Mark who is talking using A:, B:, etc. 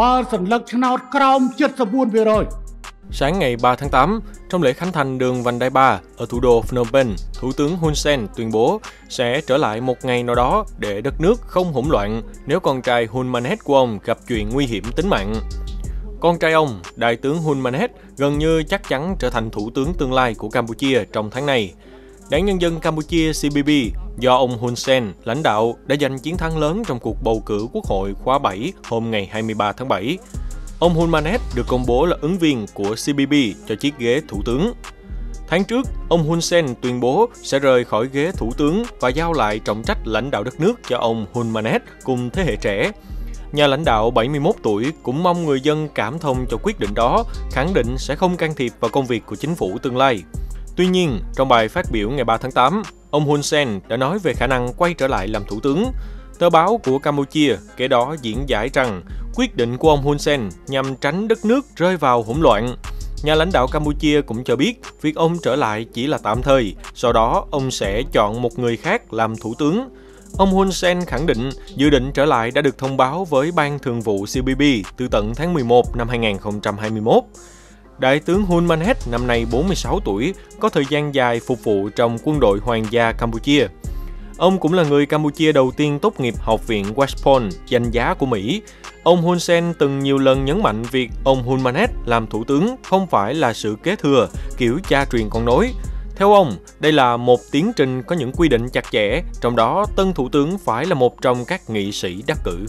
A: បើសញ្ញាឆ្នោតក្រោម74%
B: Sáng ngày 3 tháng 8, trong lễ khánh thành đường vành đai 3 ở thủ đô Phnom Penh, Thủ tướng Hun Sen tuyên bố sẽ trở lại một ngày nào đó để đất nước không hỗn loạn nếu con trai Hun Manet của ông gặp chuyện nguy hiểm tính mạng. Con trai ông, Đại tướng Hun Manet, gần như chắc chắn trở thành thủ tướng tương lai của Campuchia trong tháng này. Đảng Nhân dân Campuchia CPP do ông Hun Sen lãnh đạo đã giành chiến thắng lớn trong cuộc bầu cử quốc hội khóa 7 hôm ngày 23 tháng 7. Ông Hun Manet được công bố là ứng viên của CPP cho chiếc ghế thủ tướng. Tháng trước, ông Hun Sen tuyên bố sẽ rời khỏi ghế thủ tướng và giao lại trọng trách lãnh đạo đất nước cho ông Hun Manet cùng thế hệ trẻ. Nhà lãnh đạo 71 tuổi cũng mong người dân cảm thông cho quyết định đó, khẳng định sẽ không can thiệp vào công việc của chính phủ tương lai. Tuy nhiên, trong bài phát biểu ngày 3 tháng 8, ông Hun Sen đã nói về khả năng quay trở lại làm thủ tướng. Tờ báo của Campuchia kể đó diễn giải rằng quyết định của ông Hun Sen nhằm tránh đất nước rơi vào hỗn loạn. Nhà lãnh đạo Campuchia cũng cho biết việc ông trở lại chỉ là tạm thời, sau đó ông sẽ chọn một người khác làm thủ tướng. Ông Hun Sen khẳng định dự định trở lại đã được thông báo với Ban Thường vụ CPP từ tận tháng 11 năm 2021. Đại tướng Hun Manet năm nay 46 tuổi, có thời gian dài phục vụ trong quân đội hoàng gia Campuchia. Ông cũng là người Campuchia đầu tiên tốt nghiệp Học viện West Point, danh giá của Mỹ. Ông Hun Sen từng nhiều lần nhấn mạnh việc ông Hun Manet làm thủ tướng không phải là sự kế thừa, kiểu cha truyền con nối. Theo ông, đây là một tiến trình có những quy định chặt chẽ, trong đó tân thủ tướng phải là một trong các nghị sĩ đắc cử.